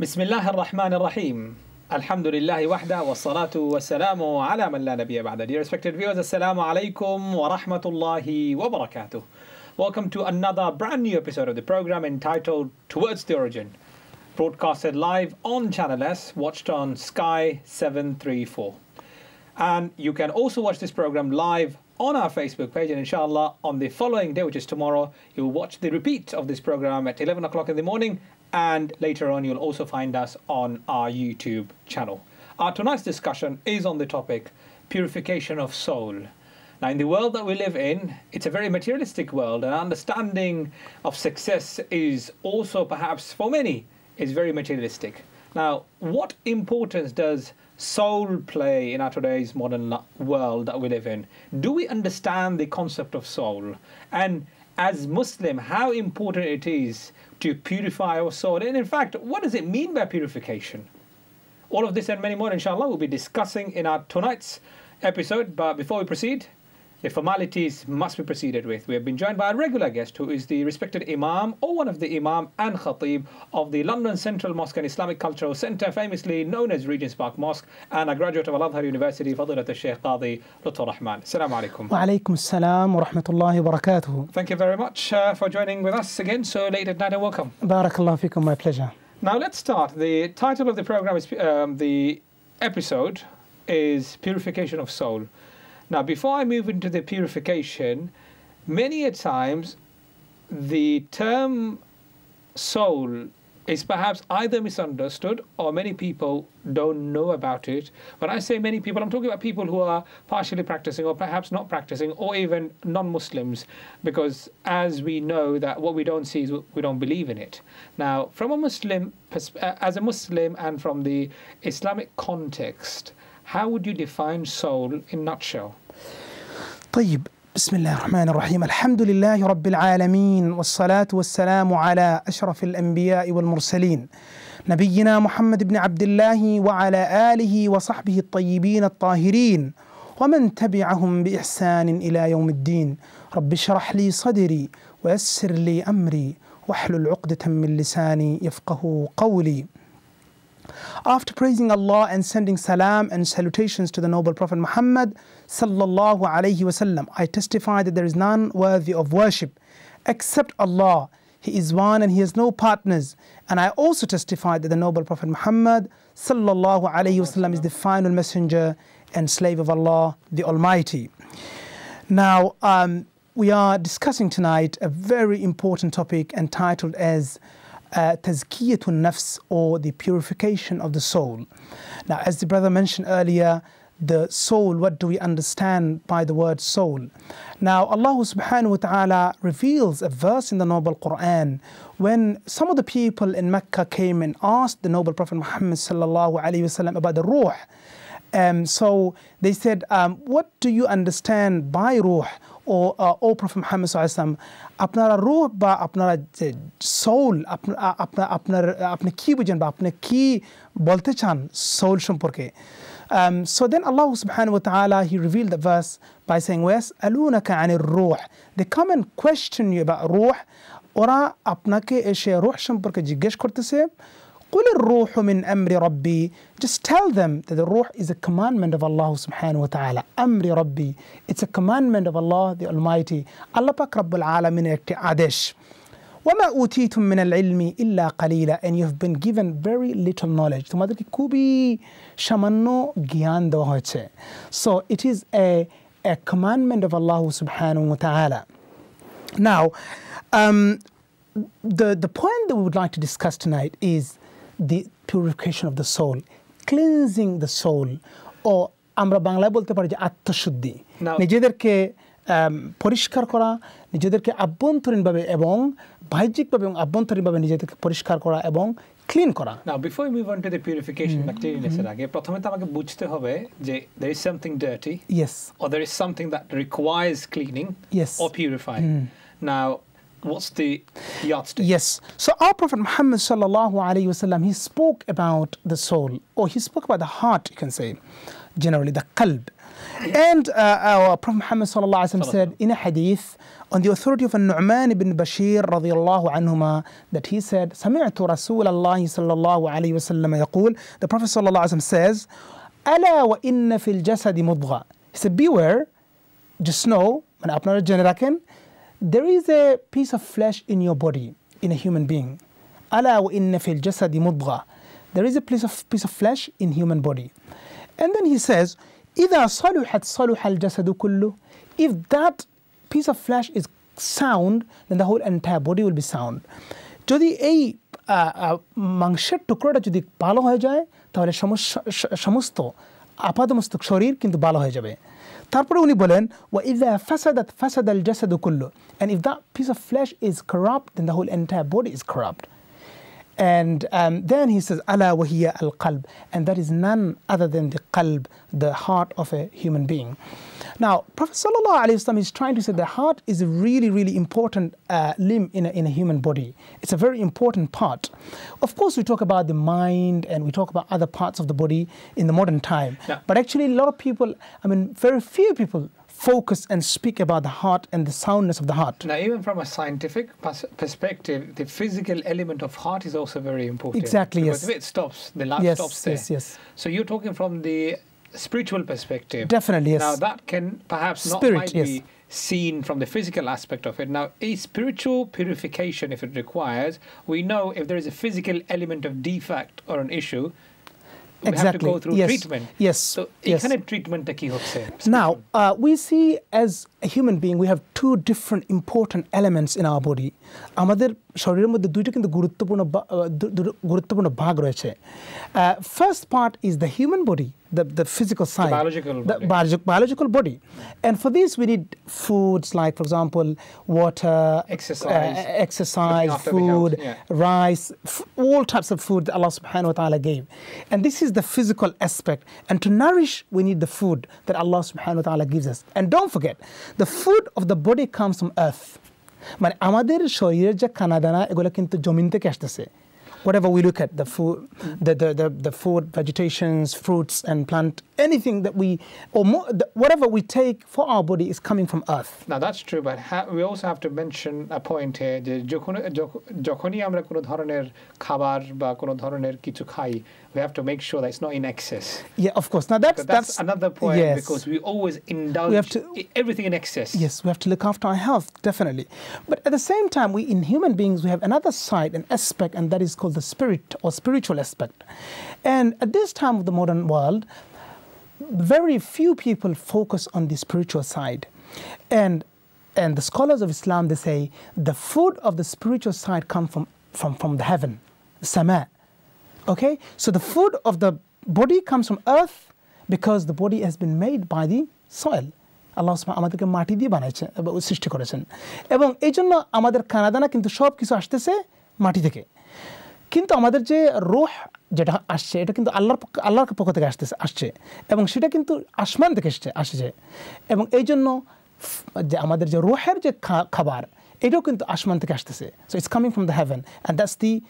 بسم الله الرحمن الرحيم الحمد لله وحده والصلاة والسلام على من لا نبي بعده Dear respected viewers, Assalamu alaikum wa rahmatullahi wa barakatuh. Welcome to another brand new episode of the program entitled Towards the Origin, broadcasted live on Channel S, watched on Sky 734. And you can also watch this program live on our Facebook page, and inshallah, on the following day, which is tomorrow, you'll watch the repeat of this program at 11 o'clock in the morning, and later on, you'll also find us on our YouTube channel. Our tonight's discussion is on the topic purification of soul. Now, in the world that we live in, it's a very materialistic world, and understanding of success is also perhaps for many is very materialistic. Now, what importance does soul play in our today's modern world that we live in? Do we understand the concept of soul? And as Muslim, how important it is to purify our soul? And in fact, what does it mean by purification? All of this and many more, inshallah, we'll be discussing in our tonight's episode. But before we proceed, the formalities must be proceeded with. We have been joined by a regular guest, who is the respected Imam or one of the Imam and Khatib of the London Central Mosque and Islamic Cultural Centre, famously known as Regent's Park Mosque, and a graduate of Al Azhar University, Fadilat Shaykh Qadi Lutfur Rahman. Assalamu alaikum. Wa alaikum assalam wa rahmatullahi wa barakatuh. Thank you very much uh, for joining with us again so late at night and welcome. Barakallah fikum, my pleasure. Now let's start. The title of the program is um, the episode is Purification of Soul. Now, before I move into the purification, many a times the term soul is perhaps either misunderstood or many people don't know about it. When I say many people, I'm talking about people who are partially practicing or perhaps not practicing or even non-Muslims because as we know that what we don't see is we don't believe in it. Now, from a Muslim uh, as a Muslim and from the Islamic context, how would you define soul in nutshell? طيب بسم الله الرحمن الرحيم. الحمد لله رب العالمين والصلاة والسلام على أشرف الأنبياء والمرسلين. نبينا محمد بن عبد الله وعلى آله وصحبه الطيبين الطاهرين ومن تبعهم بإحسان إلى يوم الدين. رب اشرح لي صدري ويسر لي أمري واحلل عقدة من لساني يفقه قولي. After praising Allah and sending salam and salutations to the noble Prophet Muhammad sallallahu alaihi wasallam, I testify that there is none worthy of worship except Allah. He is one and he has no partners. And I also testify that the noble Prophet Muhammad sallallahu alaihi wasallam is the final messenger and slave of Allah the Almighty. Now, um, we are discussing tonight a very important topic entitled as Uh, tazkiyatun nafs or the purification of the soul. Now, as the brother mentioned earlier, the soul, what do we understand by the word soul? Now, Allah subhanahu wa ta'ala reveals a verse in the Noble Quran when some of the people in Mecca came and asked the Noble Prophet Muhammad sallallahu alayhi wasallam about the ruh. Um, so they said, um, What do you understand by ruh? Or, uh, O Prophet Muhammad sallam, আপনারা রুহ বা আপনারা যে soul আপনার আপনার আপনি কি বুঝেন বা আপনি কি বলতে চান সোল সম্পর্কে Um, so then Allah subhanahu wa ta'ala he revealed the verse by saying وَيَسْأَلُونَكَ عَنِ الرُّوحِ They come and question you about ruh ওরা আপনাকে এসে রুহ সম্পর্কে জিজ্ঞেস করতেছে قل الروح من أمر ربي Just tell them that the ruh is a commandment of Allah subhanahu wa ta'ala أمر ربي It's a commandment of Allah the Almighty Allah পাক রব্বুল আলমিনের একটি আদেশ وما أوتيتم من العلم إلا قليلا and you've been given very little knowledge তোমাদেরকে খুবই সামান্য জ্ঞান দেওয়া হয়েছে so it is a, a commandment of Allah subhanahu wa ta'ala now um, the, the point that we would like to discuss tonight is the purification of the soul cleansing the soul ও আমরা বাংলায় বলতে পারি যে আত্মশুদ্ধি। নিজেদেরকে um, পরিষ্কার করা নিজেদেরকে আভ্যন্তরীণভাবে এবং বাহ্যিকভাবে এবং আভ্যন্তরীণভাবে নিজেদেরকে পরিষ্কার করা এবং ক্লিন করা। না before move on to the purification বা আগে প্রথমে তো আমাকে বুঝতে হবে যে there is something dirty yes or there is something that requires cleaning yes or purifying now what's the yardstick? Yes. So our Prophet Muhammad sallallahu alaihi wasallam he spoke about the soul, or he spoke about the heart, you can say. generally, the qalb. And uh, our Prophet Muhammad sallallahu alaihi wasallam said in a hadith on the authority of An-Nu'man ibn Bashir radiyallahu anhuma that he said, سمعت رسول الله صلى الله عليه وسلم يقول, the Prophet sallallahu alaihi wasallam says, ألا وإن في الجسد مضغة. He said, beware, just know, when আপনারা জেনে রাখেন, there is a piece of flesh in your body, in a human being. ألا وإن في الجسد مضغة. There is a piece of, piece of flesh in human body. And then he says, إذا صلحت صلح الجسد كله. If that piece of flesh is sound, then the whole entire body will be sound. যদি এই আহ, আহ, মাংসের টুকরোটা যদি ভালো হয়ে যায় তাহলে সমস্যা- স- সমস্ত আপাদমস্তক শরীর কিন্তু ভালো হয়ে যাবে তারপরে উনি বলেন ওয়া ইদা ফাসাদাত and if that piece of flesh is corrupt then the whole entire body is corrupt. And um, then he says ala wa hiya al qalb and that is none other than the qalb the heart of a human being. Now, Prophet Sallallahu is trying to say the heart is a really, really important uh, limb in a, in a human body. It's a very important part. Of course, we talk about the mind and we talk about other parts of the body in the modern time. Yeah. But actually, a lot of people, I mean, very few people focus and speak about the heart and the soundness of the heart. Now, even from a scientific pers- perspective, the physical element of heart is also very important. Exactly, Because yes. if it stops, the life Yes, stops there. yes, yes. So you're talking from the spiritual perspective. Definitely, yes. Now, that can perhaps not Spirit, might yes. be seen from the physical aspect of it. Now, a spiritual purification, if it requires, we know if there is a physical element of defect or an issue, we have to Exactly, go through yes, treatment. yes, So, yes. এখানে ট্রিটমেন্টটা কি হচ্ছে Now, uh, we see as a human being, we have two different important elements in our body. আমাদের শরীরের মধ্যে দুইটা কিন্তু গুরুত্বপূর্ণ বা- আহ, দু- দুটো গুরুত্বপূর্ণ ভাগ রয়েছে first part is the human body the, the physical side biological the body. biologi- biological body and for this we need foods like for example water Exercise. uh, exercise Looking after the health, food yeah. rice, f- all types of food that Allah subhanahu wa ta'ala gave. And this is the physical aspect. And to nourish, we need the food that Allah subhanahu wa ta'ala gives us. And don't forget, the food of the body comes from earth. মানে আমাদের শরীরের যে খানাদানা এগুলো কিন্তু জমিন থেকে আসতেছে। whatever we look at the food the, the, the, the food vegetations fruits and plant anything that we or more, the, whatever we take for our body is coming from earth Now that's true, but ha- we also have to mention a point here যে যখন যখ- যখনই আমরা কোনো ধরনের খাবার বা কোনো ধরনের কিছু খাই we have to make sure that it's not in excess. yeah of course now that's But that's, another point yes. because we always indulge have to- i- everything in excess. Yes, we have to look after our health, definitely. But at the same time, we in human beings we have another side, an aspect, and that is called the spirit or spiritual aspect. And at this time of the modern world, very few people focus on the spiritual side. And and the scholars of Islam they say the food of the spiritual side come from from, from the heaven, sama. Okay? So the food of the body comes from earth because the body has been made by the soil. আল্লাহ সুবহান আমাদেরকে মাটি দিয়ে বানাইছেন এবং সৃষ্টি করেছেন এবং এই জন্য আমাদের খানাদানা কিন্তু সব কিছু আসতেছে মাটি থেকে কিন্তু আমাদের যে রোহ যেটা আসছে, এটা কিন্তু আল্লাহর পক্ষ- আল্লাহর পক্ষ থেকে আসতেছে, আসছে। এবং সেটা কিন্তু আসমান থেকে এসছে, আসছে। এবং এই জন্য যে আমাদের যে রোহের যে খাবার, এটাও কিন্তু আসমান থেকে আসতেছে। So it's coming from the heaven and that's the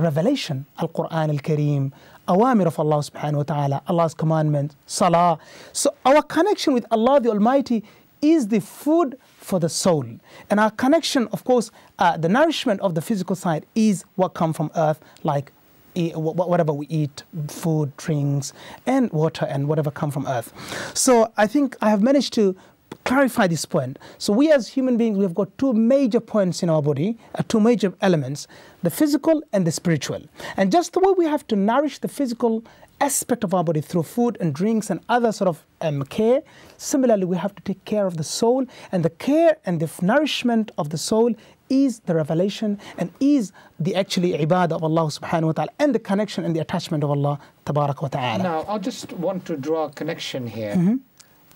revelation, al-Quran al-Kareem, awamir of Allah subhanahu wa ta'ala, Allah's commandment salah. So our connection the Almighty is the food for the soul. And our connection, of course, uh, the nourishment of the physical side is what comes from earth, like wh- wh- whatever we eat, food, drinks, and water, and whatever come from earth. So I think I have managed to clarify this point. So we as human beings, we have got two major points in our body, uh, two major elements, the physical and the spiritual. And just the way we have to nourish the physical aspect of our body through food and drinks and other sort of um, care. Similarly, we have to take care of the soul, and the care and the nourishment of the soul is the revelation and is the actually ibadah of Allah subhanahu wa ta'ala and the connection and the attachment of Allah tabarak wa ta'ala. Now, I just want to draw a connection here. Mm -hmm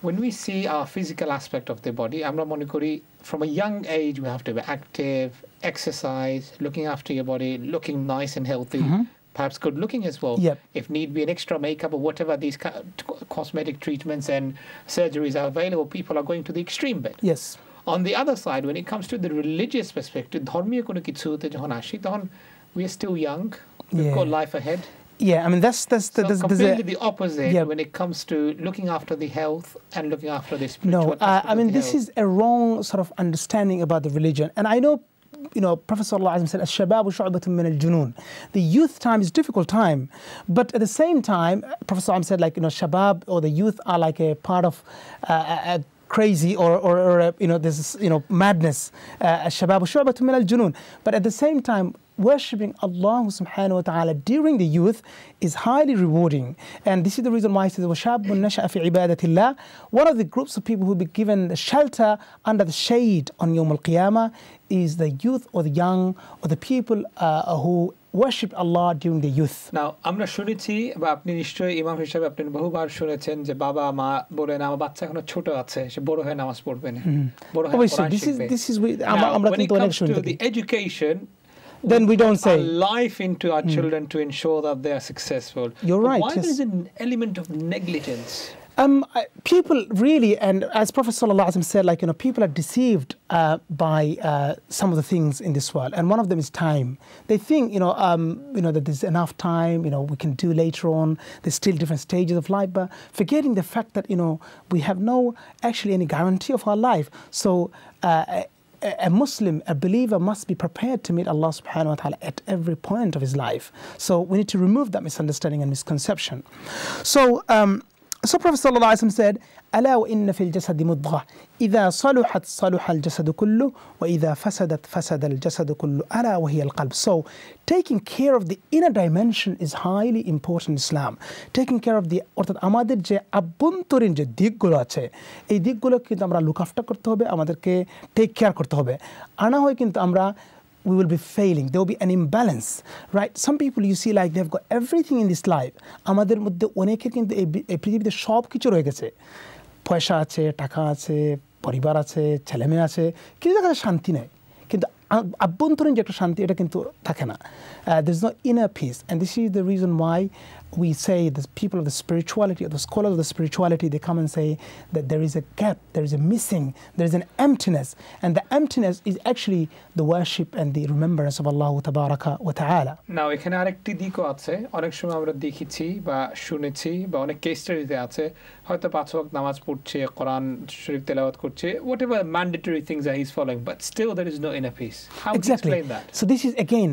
when we see our physical aspect of the body, Amra Monikuri, from a young age, we have to be active, exercise, looking after your body, looking nice and healthy. Mm -hmm perhaps good looking as well. Mm-hmm. Yep. If need be an extra makeup or whatever these co- cosmetic treatments and surgeries are available, people are going to the extreme bit. Yes. On the other side, when it comes to the religious perspective, ধর্মীয় কোনো কিছুতে যখন আসি তখন we are still young, we've Yeah. got life ahead. Yeah, I mean that's that's So there's, there's completely a, the opposite yeah. when it comes to looking after the health and looking after the no. spiritual. Uh, aspect I of mean the this health. is a wrong sort of understanding about the religion, and I know. you know, Prophet ﷺ said, "Al-shabab shu'batun min al-junun." The youth time is difficult time, but at the same time, Prophet ﷺ said, like you know, shabab or the youth are like a part of uh, a, crazy or, or, or you know this you know madness. Uh, Al-shabab shu'batun min al-junun. But at the same time, worshipping Allah subhanahu wa ta'ala during the youth is highly rewarding. And this is the reason why it says, وَشَابٌ نَشَأَ فِي عِبَادَةِ اللَّهِ One of the groups of people who will be given shelter under the shade on Yawm al-Qiyamah is the youth or the young or the people uh, who worship Allah during the youth. নাও আমরা শুনেছি বা আপনি নিশ্চয়ই ইমাম হিসেবে আপনি বহুবার শুনেছেন যে বাবা মা বলেন আমার বাচ্চা এখনো ছোট আছে সে বড় হয়ে নামাজ পড়বে না বড় হয়ে অবশ্যই কোরআন this is শিখবে। this is we- আমরা Now, আমরা when it কিন্তু অনেক comes শুনে to থাকি the education Then we don't say. life into our children to ensure that they are successful You're But right, why yes. there is an element of negligence Um, I- people really, and as Prophet ﷺ said, like, you know, people are deceived uh, by uh, some of the things in this world, and one of them is time. They think, you know, um, you know, that there's enough time, you know, we can do later on. There's still different stages of life, but forgetting the fact that, you know, we have no actually any guarantee of our life. So, uh, a, Muslim, a believer, must be prepared to meet Allah subhanahu wa ta'ala at every point of his life. So we need to remove that misunderstanding and misconception. So, um, so Prophet sallallahu alaihi wasallam said, ألا وإن في الجسد مضغة إذا صلحت صلح الجسد كله وإذا فسدت فسد الجسد كله ألا وهي القلب. So taking care of the inner dimension is highly important in Islam. Taking care of the অর্থাৎ আমাদের যে আভ্যন্তরীণ যে দিকগুলো আছে এই দিকগুলো কিন্তু আমরা লুক আফটার করতে হবে আমাদেরকে টেক কেয়ার করতে হবে আনা হয় কিন্তু আমরা we will be failing. There will be an imbalance, right? Some people you see like they've got everything in this life. আমাদের মধ্যে অনেকের কিন্তু এই পৃথিবীতে সব কিছু রয়ে গেছে পয়সা আছে টাকা আছে পরিবার আছে ছেলেমেয়ে আছে কিন্তু দেখা শান্তি নেই কিন্তু আভ্যন্তরীণ যে একটা শান্তি এটা কিন্তু থাকে না this no inner peace and this is the reason why we say the people of the spirituality or the scholars of the spirituality they come and say that there is a gap there is a missing there is an emptiness and the emptiness is actually the worship and the remembrance of Allah tabaraka wa ta'ala না এখানে আরেকটি দিকও আছে অনেক সময় আমরা দেখেছি বা শুনেছি বা অনেক কেস স্টাডিতে আছে হয়তো পাঁচ ওয়াক্ত নামাজ পড়ছে কোরআন শরীফ তেলাওয়াত করছে what ever mandatory things are his following but still there is no in a piece how to exactly explain that so this is again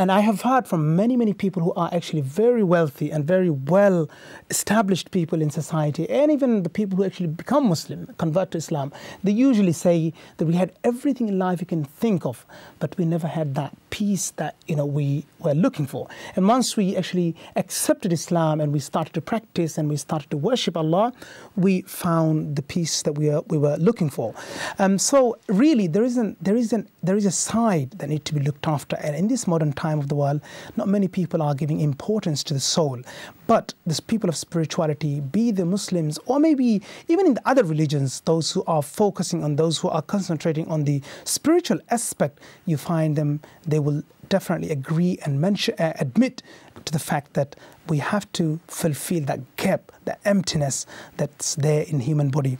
and i have heard from many many people who are actually very wealthy and very well established people in society and even the people who actually become muslim convert to islam they usually say that we had everything in life you can think of but we never had that peace that you know we were looking for. And once we actually accepted islam and we started to practice and we started to worship allah we found the peace that we, are, we were looking for. Um, so really there isn't there isn't there is a side that needs to be looked after. And in this modern time of the world not many people are giving importance to the soul but this people of spirituality be the muslims or maybe even in the other religions those who are focusing on those who are concentrating on the spiritual aspect you find them they will definitely agree and mention, uh, admit to the fact that we have to fulfill that gap, the emptiness that's there in human body.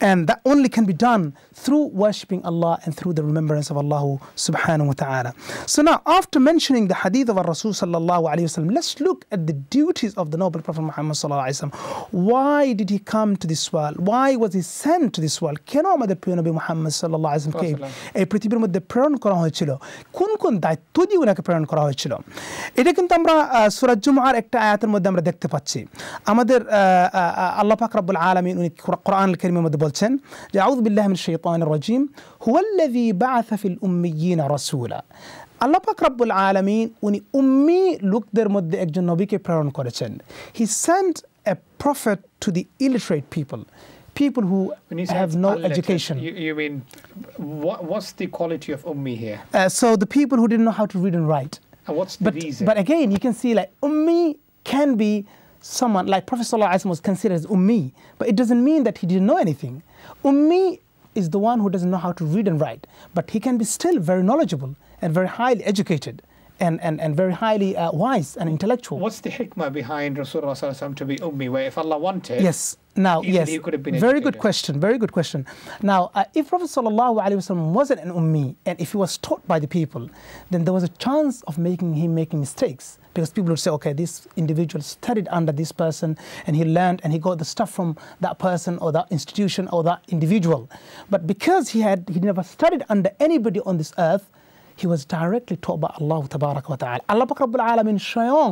And that only can be done through worshipping Allah and through the remembrance of Allah subhanahu wa ta'ala. So now after mentioning the hadith of our Rasul sallallahu alayhi wasallam, let's look at the duties of the noble Prophet Muhammad sallallahu alayhi wasallam. Why did he come to this world? Why was he sent to this world? কেন আমাদের প্রিয় নবী মুহাম্মদ সাল্লাল্লাহু আলাইহি ওয়াসাল্লামকে এই পৃথিবীর মধ্যে প্রেরণ করা হয়েছিল কোন কোন দায়িত্ব দিয়ে ওনাকে প্রেরণ করা হয়েছিল এটা কিন্তু আমরা সুরাজ জুমার একটা আয়াতের মধ্যে আমরা দেখতে পাচ্ছি আমাদের আহ, আহ, আল্লাহ পাক রব্বুল আলামিন উনি কোরআন কারীমের মধ্যে বলছেন যে আউযু বিল্লাহি মিনাশ শাইতানির রাজিম হুয়াল্লাযী বাআসা ফিল উম্মিয়িনা রাসূলা আল্লাহ পাক রব্বুল আলামিন উনি উম্মি লোকদের মধ্যে একজন নবীকে প্রেরণ করেছেন he sent a prophet to the illiterate people people who When you say have no unlettered, education you, you mean what, what's the quality of ummi here Uh, so the people who didn't know how to read and write and what's the but reason but again you can see like ummi can be someone like prophet wasallam was considered as ummi but it doesn't mean that he didn't know anything ummi is the one who doesn't know how to read and write but he can be still very knowledgeable and very highly educated and, and, and very highly uh, wise and intellectual. What's the hikmah behind Rasulullah sallallahu alaihi wasallam to be ummi? Where if Allah wanted, Yes. Now, yes. he could have been very good question. Very good question. Now, uh, if Prophet sallallahu alaihi wasallam wasn't an ummi, and if he was taught by the people, then there was a chance of making him making mistakes because people would say, okay, this individual studied under this person, and he learned and he got the stuff from that person or that institution or that individual. But because he had he never studied under anybody on this earth, he was directly taught by Allah tabarak wa ta'ala. Allah পাক রব্বুল আলামিন স্বয়ং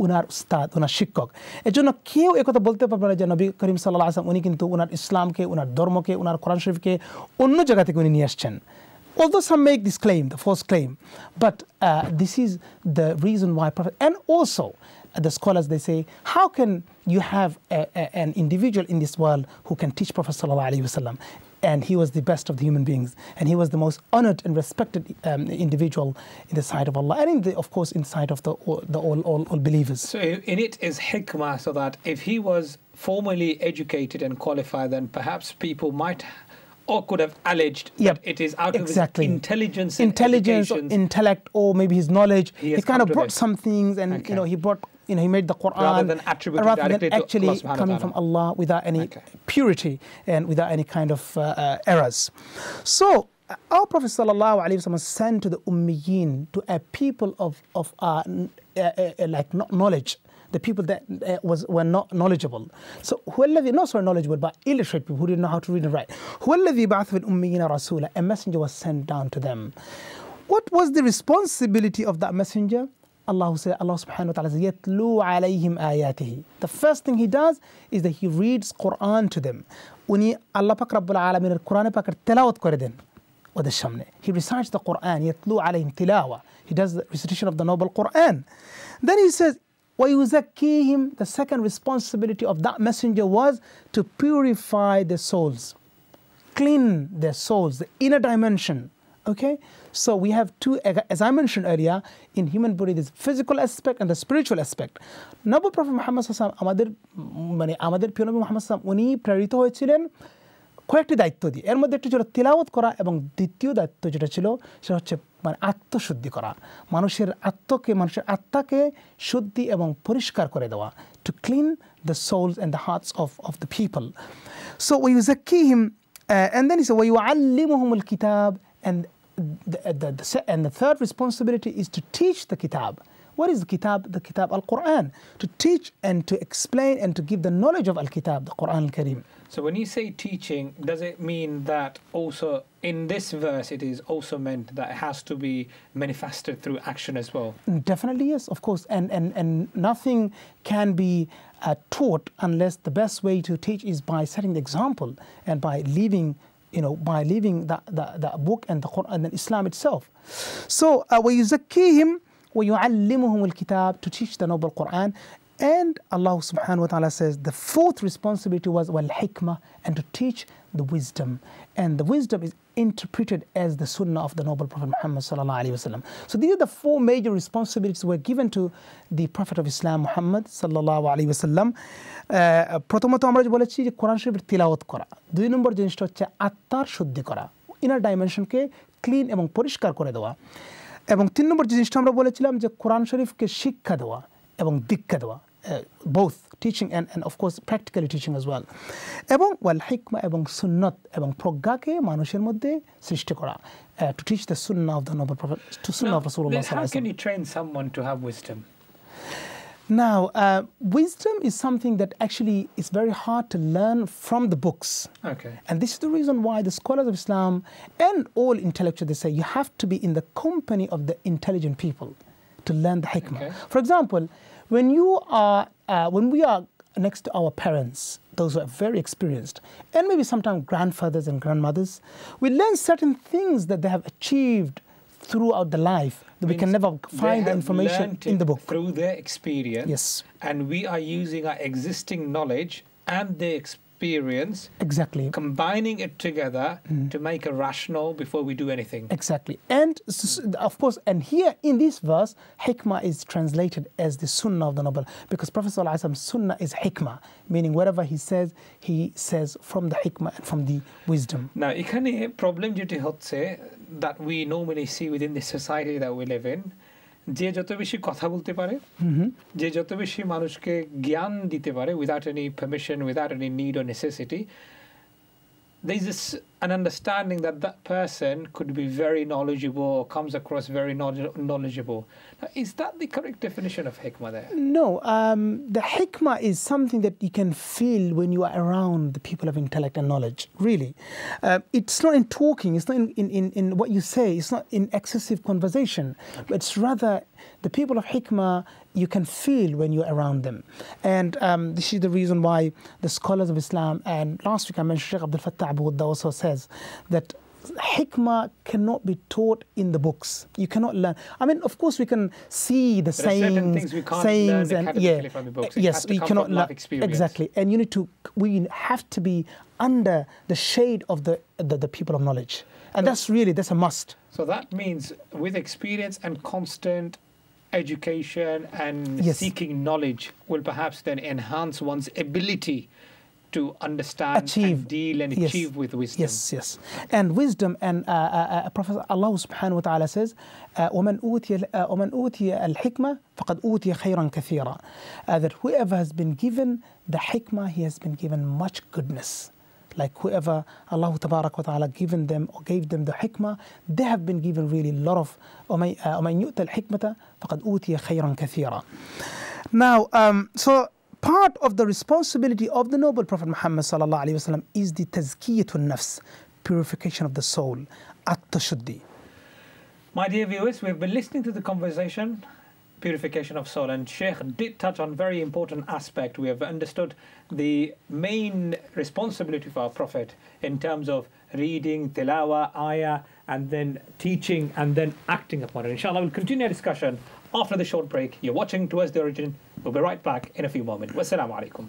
উনার উস্তাদ ওনার শিক্ষক এর জন্য কেউ একথা বলতে পারবে না যে নবী করিম সাল্লাহ আসলাম উনি কিন্তু ওনার ইসলামকে ওনার ধর্মকে ওনার কোরআন শরীফকে অন্য জায়গা থেকে উনি নিয়ে আসছেন Although some make this claim, the false claim, but uh, this is the reason why Prophet, and also uh, the scholars they say, how can you have a, a, an individual in this world who can teach Prophet sallallahu? And he was the best of the human beings, and he was the most honored and respected um, individual in the sight of Allah, and the, of course, in sight of the the all, all, all believers. So in it is hikmah, so that if he was formally educated and qualified, then perhaps people might or could have alleged Yep, that it is out exactly. of his intelligence, intelligence, intellect, or maybe his knowledge. He He, kind of brought this. some things, and Okay. you know, he brought, you know, he made the Quran Rather than rather than to Allah actually coming from Allah without any Okay. purity and without any kind of uh, uh, errors. So. uh, Our Prophet sallallahu alaihi wasallam was sent to the Ummiyeen, to a people of of uh, uh, uh, like no- knowledge, the people that uh, was, were not knowledgeable. So, whoever, not so knowledgeable, but illiterate people who didn't know how to read and write. A messenger was sent down to them. What was the responsibility of that messenger? Allah says, Allah subhanahu wa ta'ala says, Yatlu alayhim ayatihi. The first thing he does is that he reads Quran to them. Uni Allah pak Rabbul Alamin Quran pakar tilawat kore den. ওদের সামনে হি research the কোরআন ইয়াতলু আলাইহিম তিলাওয়া he does the recitation of the noble Quran then he says وَيُزَكِّيهِمْ The second responsibility of that messenger was to purify their souls clean their souls, the inner dimension. Okay? So we have two, as I mentioned earlier, in human body, there's physical aspect and the spiritual aspect. নব prophet Mohammad সাল্লাম আমাদের মানে আমাদের প্রিয় নবী মোহাম্মদ সাল্লাম উনি প্রেরিত হয়েছিলেন কয়েকটি দায়িত্ব দিই। এর মধ্যে একটি ছিল তিলাওত করা এবং দ্বিতীয় দায়িত্ব যেটা ছিল সেটা হচ্ছে মানে আত্মশুদ্ধি করা। মানুষের আত্মকে, মানুষের আত্মাকে শুদ্ধি এবং পরিষ্কার করে দেওয়া। To clean the souls and the hearts of of the people so ওই কি হিম অ্যান্ড দেন ইস ওই আল্লি মোহাম্মুল কিতাব and the third responsibility is to teach the কিতাব What is the kitab? The kitab al-Quran. To teach and to explain and to give the knowledge of al-kitab, the Quran al-Kareem. So when you say teaching, does it mean that also in this verse it is also meant that it has to be manifested through action as well? Definitely yes, of course. And, and, and nothing can be uh, taught unless the best way to teach is by setting the example and by leaving, you know, by leaving the, the, the book and the Quran and Islam itself. So, uh, وَيُزَكِّيهِمْ وَيُعَلِّمُهُمُ الْكِتَابِ To teach the noble Quran. And Allah subhanahu wa ta'ala says the fourth responsibility was wal hikmah and to teach the wisdom. And the wisdom is interpreted as the sunnah of the noble Prophet Muhammad sallallahu alaihi wasallam. So these are the four major responsibilities were given to the Prophet of Islam Muhammad sallallahu alaihi wasallam. আহ, প্রথমত আমরা যে বলেছি যে কোরআন শরীফের তিলাওয়াত করা দুই নম্বর জিনিসটা হচ্ছে আত্মার শুদ্ধি করা ইনার ডাইমেনশনকে ক্লিন এবং পরিষ্কার করে দেওয়া এবং তিন নম্বর জিনিসটা আমরা বলেছিলাম যে কোরআন শরীফকে শিক্ষা দেওয়া এবং দীক্ষা দেওয়া both teaching and and of course practically teaching as well এবং ওয়াল হিকমা এবং সুন্নত এবং প্রজ্ঞাকে মানুষের মধ্যে সৃষ্টি করা to teach the Sunnah of the noble prophet to Sunnah of রাসূলুল্লাহ সাল্লাল্লাহু আলাইহি you train someone to have wisdom? Now, uh, wisdom is something that actually is very hard to learn from the books. Okay. And this is the reason why the scholars of Islam and all intellectuals they say you have to be in the company of the intelligent people to learn the hikmah. Okay. For example, when you are uh, when we are next to our parents, those who are very experienced, and maybe sometimes grandfathers and grandmothers, we learn certain things that they have achieved throughout the life that we can never find the information in the book. through their experience. Yes. And we are using our existing knowledge and their experience, Exactly. combining it together Mm. to make a rational before we do anything. Exactly. And s- s- of course, and here in this verse, hikmah is translated as the sunnah of the noble because Prophet ﷺ sunnah is hikmah, meaning whatever he says, he says from the hikmah and from the wisdom. Now, এখানে problem যেটি হচ্ছে that we normally see within the society that we live in যে যত বেশি কথা বলতে পারে যে যত বেশি মানুষকে জ্ঞান দিতে পারে without any permission without any need O necessity there's this an understanding that that person could be very knowledgeable or comes across very knowledgeable. Now, is that the correct definition of hikmah there? No, um, the hikmah is something that you can feel when you are around the people of intellect and knowledge, really. Uh, it's not in talking, it's not in, in, in, in what you say, it's not in excessive conversation, but it's rather the people of hikmah you can feel when you're around them. And um, this is the reason why the scholars of Islam, and last week I mentioned Sheikh Abdul Fattah Abu also says that hikmah cannot be taught in the books. You cannot learn. I mean, of course, we can see the sayings, things we can't sayings, learn and yeah, from the books. Yes, we cannot learn exactly. And you need to. We have to be under the shade of the the, the people of knowledge, and that's really that's a must. So that means with experience and constant education and Yes. seeking knowledge will perhaps then enhance one's ability to understand Achieve. and deal and Yes. achieve with wisdom. Yes, yes. And wisdom and uh, uh, uh, Prophet Allah subhanahu wa ta'ala says, uh, وَمَنْ أُوتِيَ, uh, وَمَنْ أُوتِيَ الْحِكْمَةِ فَقَدْ أُوتِيَ خَيْرًا كَثِيرًا uh, That whoever has been given the hikmah, he has been given much goodness. Like whoever Allah tabarak wa ta'ala given them or gave them the hikmah, they have been given really a lot of وَمَنْ uh, وَمَنْ يُؤْتَ الْحِكْمَةَ فَقَدْ أُوتِيَ خَيْرًا كَثِيرًا Now, um, so part of the responsibility of the noble Prophet Muhammad sallallahu alaihi wasallam is the tazkiyatun nafs, purification of the soul, at-tashuddhi. My dear viewers, we've been listening to the conversation, purification of soul, and Sheikh did touch on very important aspect. We have understood the main responsibility of our Prophet in terms of reading, tilawa, ayah, and then teaching and then acting upon it. Inshallah, we'll continue our discussion after the short break. You're watching Towards the Origin. We'll be right back in a few moments. Wassalamu alaikum.